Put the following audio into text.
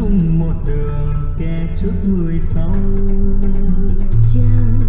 chung một đường kẻ trước người sau. Chàng